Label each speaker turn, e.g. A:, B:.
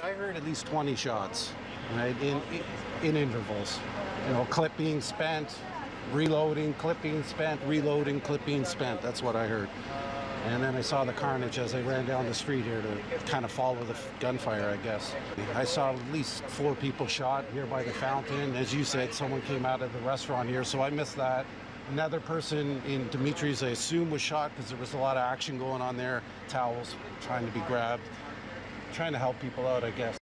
A: I heard at least 20 shots, right, in, in intervals. You know, clip being spent, reloading, clip being spent, reloading, clip being spent. That's what I heard. And then I saw the carnage as I ran down the street here to kind of follow the gunfire, I guess. I saw at least four people shot here by the fountain. As you said, someone came out of the restaurant here, so I missed that. Another person in Dimitri's, I assume, was shot because there was a lot of action going on there. Towels trying to be grabbed, trying to help people out, I guess.